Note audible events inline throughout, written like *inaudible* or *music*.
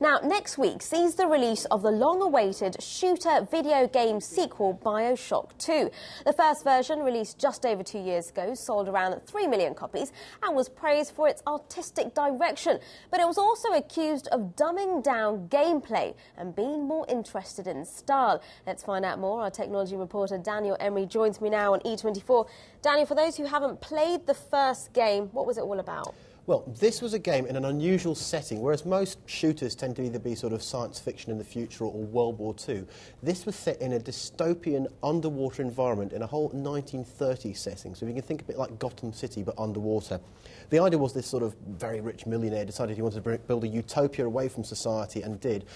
Now, next week sees the release of the long-awaited shooter video game sequel Bioshock 2. The first version, released just over two years ago, sold around 3 million copies and was praised for its artistic direction. But it was also accused of dumbing down gameplay and being more interested in style. Let's find out more. Our technology reporter Daniel Emery joins me now on E24. Daniel, for those who haven't played the first game, what was it all about? Well, this was a game in an unusual setting, whereas most shooters tend to either be sort of science fiction in the future or World War II. This was set in a dystopian underwater environment in a whole 1930s setting. So you can think a bit like Gotham City, but underwater. The idea was this sort of very rich millionaire decided he wanted to build a utopia away from society and did.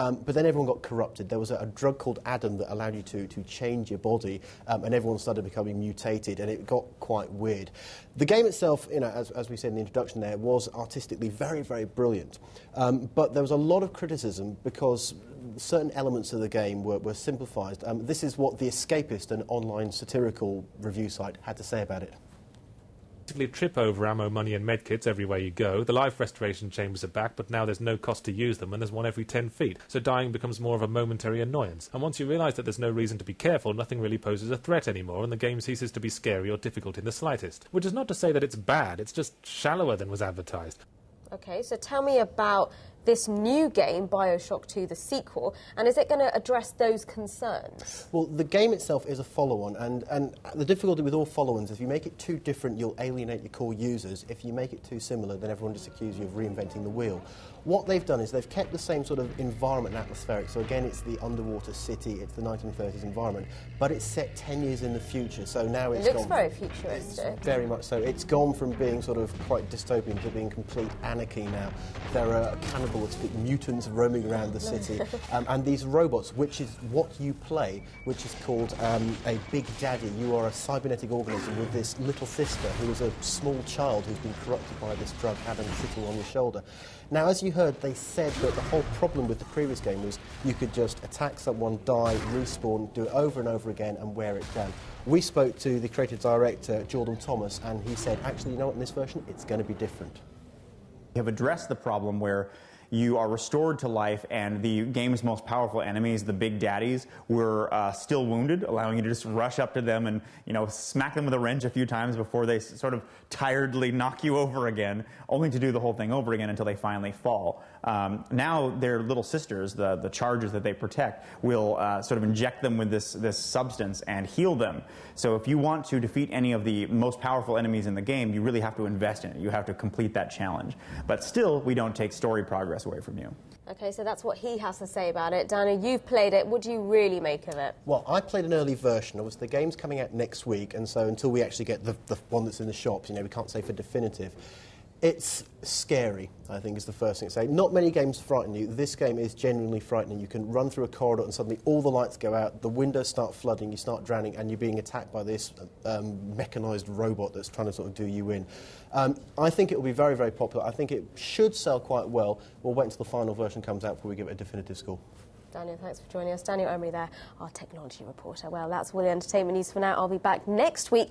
Um, but then everyone got corrupted. There was a, a, drug called Adam that allowed you to, to change your body, um, and everyone started becoming mutated, and it got quite weird. The game itself, you know, as, as we said in the introduction there, was artistically very, very brilliant. Um, but there was a lot of criticism because certain elements of the game were, were simplified. Um, this is what The Escapist, an online satirical review site, had to say about it basically trip over ammo, money, and medkits everywhere you go. The life restoration chambers are back, but now there's no cost to use them, and there's one every 10 feet. So dying becomes more of a momentary annoyance. And once you realise that there's no reason to be careful, nothing really poses a threat anymore, and the game ceases to be scary or difficult in the slightest. Which is not to say that it's bad, it's just shallower than was advertised. Okay, so tell me about this new game, Bioshock 2, the sequel, and is it going to address those concerns? Well, the game itself is a follow on, and, and the difficulty with all follow ons is if you make it too different, you'll alienate your core users. If you make it too similar, then everyone just accuses you of reinventing the wheel. What they've done is they've kept the same sort of environment and atmospheric. So, again, it's the underwater city, it's the 1930s environment, but it's set 10 years in the future. So now it's it looks gone. very futuristic. Very much so. It's gone from being sort of quite dystopian to being complete anarchy now. There are cannibalistic mutants roaming around the city, *laughs* um, and these robots, which is what you play, which is called um, a Big Daddy. You are a cybernetic organism with this little sister who is a small child who's been corrupted by this drug, Adam, sitting on your shoulder. Now, as you heard, they said that the whole problem with the previous game was you could just attack someone, die, respawn, do it over and over again, and wear it down. We spoke to the creative director, Jordan Thomas, and he said, actually, you know what, in this version, it's going to be different. We have addressed the problem where you are restored to life, and the game's most powerful enemies, the big daddies, were uh, still wounded, allowing you to just rush up to them and you know smack them with a wrench a few times before they sort of tiredly *laughs* knock you over again, only to do the whole thing over again until they finally fall. Um, now their little sisters, the the charges that they protect, will uh, sort of inject them with this this substance and heal them. So if you want to defeat any of the most powerful enemies in the game, you really have to invest in it. You have to complete that challenge. But still, we don't take story progress away from you. Okay, so that's what he has to say about it. Daniel, you've played it. What do you really make of it? Well, I played an early version. Obviously, the game's coming out next week, and so until we actually get the, the one that's in the shops, you know, we can't say for definitive. It's scary, I think, is the first thing to say. Not many games frighten you. This game is genuinely frightening. You can run through a corridor and suddenly all the lights go out, the windows start flooding, you start drowning, and you're being attacked by this um, mechanised robot that's trying to sort of do you in. Um, I think it will be very, very popular. I think it should sell quite well. We'll wait until the final version comes out before we give it a definitive score. Daniel, thanks for joining us. Daniel Emery there, our technology reporter. Well, that's all the entertainment news for now. I'll be back next week.